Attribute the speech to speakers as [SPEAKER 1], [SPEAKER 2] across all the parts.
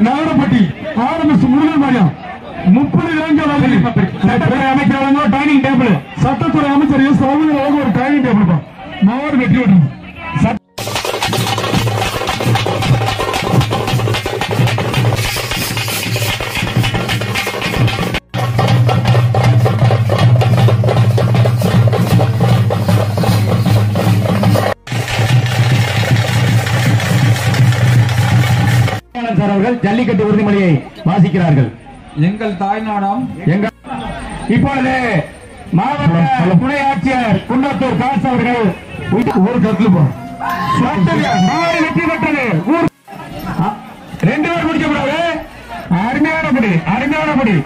[SPEAKER 1] நாகப்பட்டி RMS Murugan மாரியம் முப்பது இளைஞ சட்டத்துறை அமைச்சர் டைனிங் டேபிள் சட்டத்துறை அமைச்சர் எஸ் சௌமியா ஒரு டைனிங் டேபிள் பா. மாவட்ட வெற்றி பெற்றது
[SPEAKER 2] அவர்கள் ஜல்லிக்கட்டு உறுதிமொழியை வாசிக்கிறார்கள்.
[SPEAKER 3] எங்கள் தாய்நாடாம்
[SPEAKER 2] எங்க இப்பொழுது மாவட்ட துணை ஆட்சியர் குன்னத்தூர் காசு அவர்கள்
[SPEAKER 1] ஒரு கட்டில் பா.
[SPEAKER 2] மாடு வெற்றி பெற்றது. ஊர் ரெண்டு பேர் முடிக்க கூடாது. அருமையான முடி அருமையான முடி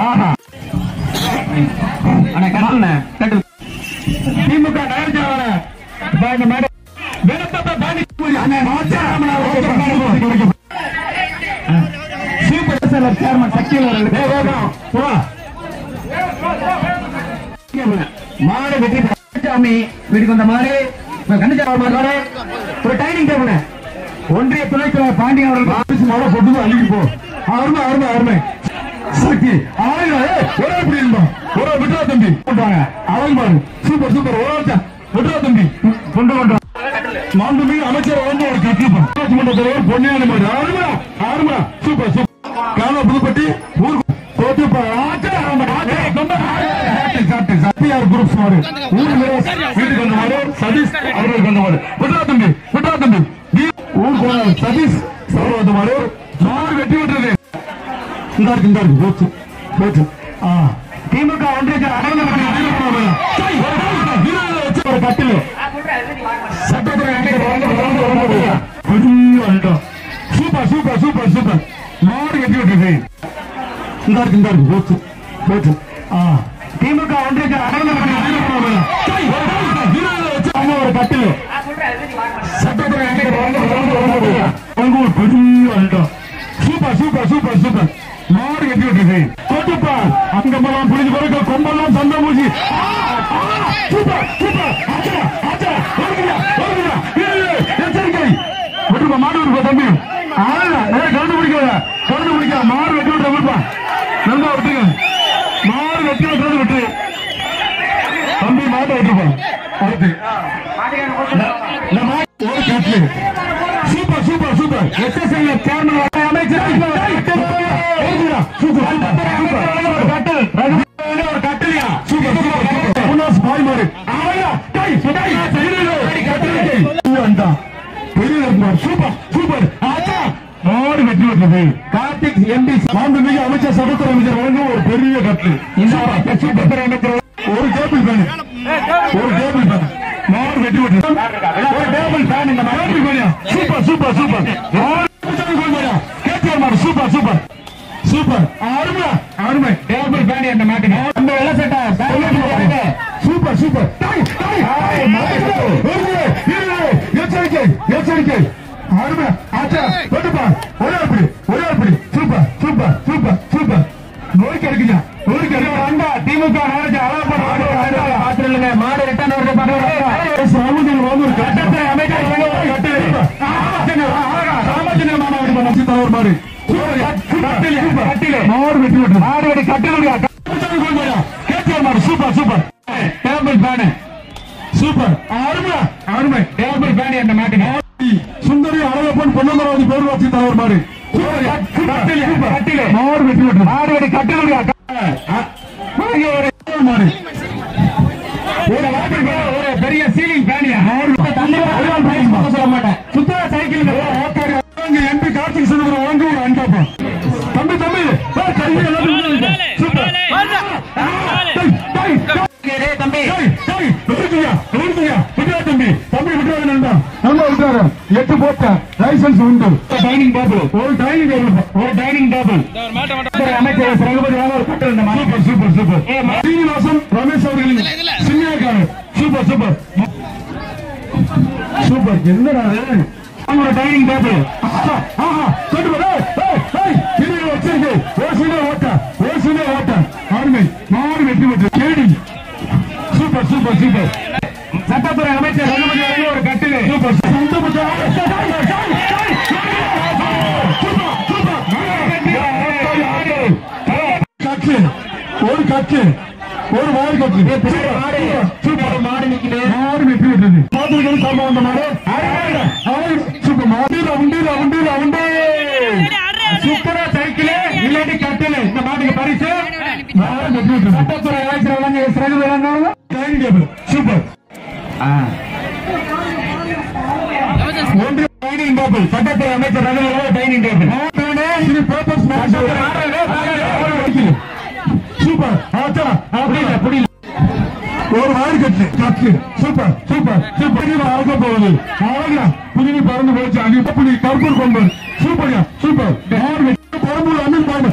[SPEAKER 2] ஆஹா. திமுக நகர் செயலாளர் பாருங்க மேடம் வெளுப்பத்தை தாண்டி செயலர் சேர்மன் சக்தியில் மாடு வெற்றி சாமி வீட்டுக்கு வந்த ஒரு டைனிங் டேபிள் ஒன்றிய துணைத் தலைவர் பாண்டியன் அவர்கள்.
[SPEAKER 1] ஆபீஸ் மாட போட்டு அழுகி போ. அருமை அருமை அருமை. சக்தி ஆளுங்க ஏய், ஒரே இப்படி இருந்தா ஒரே விட்டுறா தம்பி. போட்டாங்க அவங்க பாரு. Super super. ஒரு விட்டுறா தம்பி. கொண்டு கொண்டு மாண்புமிகு அமைச்சர் வந்து ஒரு தலைவர் பொன்னியான மாதிரி அருமை அருமை. Super super. சத்தியார் குரூப் மாடு ஊர் வீட்டுக்கு வந்த மாடு சதீஷ் அவர்களுக்கு வந்த மாடு விட்டுறா தம்பி விட்டுறா தம்பி. ஊர் சதீஷ் வெட்டி விட்டுறது இந்த இருக்கு இந்த இருக்கு. போச்சு போச்சு.
[SPEAKER 2] திமுக ஒன்றிய
[SPEAKER 1] ஒரு கட்டில் அல்டா சூப்பர் சூப்பர் சூப்பர் சூப்பர். மாடு வெட்டி விட்டுறது இந்த இருக்கு இந்த இருக்கு. போச்சு போச்சு. ஆ. ஒரு சட்டத்தில் பெரிய அல்டா சூப்பர் சூப்பர் சூப்பர் சூப்பர். மாடு வெட்டி விட்டுறது கொட்டுப்பா அங்கமெல்லாம் புரிஞ்சு பிறகு கொம்பெல்லாம் சந்த மூசி. Super super. ஆச்சா ஆச்சா வருகிறா வருகிறா. எச்சரிக்கை. விட்டுருப்பா மாடு விட்டுருப்பா தம்பி. ஆளா கலந்து பிடிக்காத. கலந்து மாடு வெட்டி விட்டுற விட்டுப்பா நல்லா விட்டுருங்க. மாடு வெட்டி விட்டுறது விட்டு அடுத்து super super super SSL chairman அமைச்சர் கார்த்திக் எம்பி மாண்புமிகு அமைச்சர் சட்டத்துறை அமைச்சர் வழங்கும் ஒரு பெரிய கட்டு ஒரு கேபிள் வேணும். ஒரு டேபிள் ஃபேன் மார் வெட்டி விட்டு. ஒரு டேபிள் ஃபேன் இந்த மாதிரி. மாடு சூப்பர் சூப்பர் சூப்பர். மாடு கேட்டியார் மாடு சூப்பர் சூப்பர். சூப்பர். அருமை அருமை டேபிள் ஃபேன் இந்த தலைவர் மாடு வெட்டி விட்டு மாடு வெட்டி கட்டிலுங்க கேட்டியார் மாடு super super. Table fan. Super. அருமை. அருமை. டேபிள் ஃபேன் அந்த மாட்டுக்கு சுந்தரி அழகப்பன் பொன்னமராவதி பேரூராட்சி தலைவர் மாடு. மாடு வெட்டி விட்டு மாடு வெட்டி கட்டிலுங்க மாடு ஒரு வாட்டுக்கு ஒரு பெரிய சீலிங் ஃபேனியா சொல்ல மாட்டேன். சுத்தர சைக்கிள் கார்த்திக் சுந்தர வாங்க ஒரு அண்டாப்பா தம்பி தம்பி டேய், டேய்.
[SPEAKER 2] தம்பி.
[SPEAKER 1] தம்பி. தம்பி விட்டுறாத நண்பா. நல்லா விட்டுறாரு. எட்டு போட்ட லைசன்ஸ் உண்டு. டைனிங் டேபிள் ஒரு டைனிங் டேபிள் ஒரு டைனிங் டேபிள் அமைச்சர் ரகுபதி வாங்க ஒரு கட்டல் super super super. Srinivasan Ramesh அவர்களின் சின்னியாக்காரர் சூப்பர் சூப்பர். சூப்பர். என்னடா? அவங்களோட டைனிங் டேபிள் கொண்டு வச்சிருக்கு ஓசிலே ஓட்டம் ஓசிலே ஓட்டம் ஆர்மை நாலு வெற்றி பெற்று கேடி சூப்பர் சூப்பர் சூப்பர் சட்டத்துறை அமைச்சர் ரகுபதி ஒரு கட்டில் சூப்பர் ஒரு கட்டு ஒரு மாடு கட்டு
[SPEAKER 2] மாடு
[SPEAKER 1] வெற்றி ரவுண்டு ரவுண்டு ரவுண்டு
[SPEAKER 2] சூப்பரா சைக்கிள் இல்லாட்டி கட்டில். இந்த மாட்டுக்கு பரிசு. சட்டத்துறை அமைச்சர் வழங்க சிறகு விளங்குவது
[SPEAKER 1] டைனிங் டேபிள் சூப்பர் ஒன்று டைனிங் டேபிள்
[SPEAKER 2] சட்டத்துறை அமைச்சர் ரகு டைனிங் டேபிள்
[SPEAKER 1] இது பேப்பர்ஸ் சூப்பர் ஆச்சா.
[SPEAKER 2] புரியல புரியல.
[SPEAKER 1] ஒரு மாடு கட்டு. கட்டு. Super super super. இது ஆக போகுது. அழகா. புதினி பறந்து போச்சு. அது புலி கருப்பூர் கொம்பன் சூப்பர்யா சூப்பர். பரம்பூர் அமீர் பாருங்க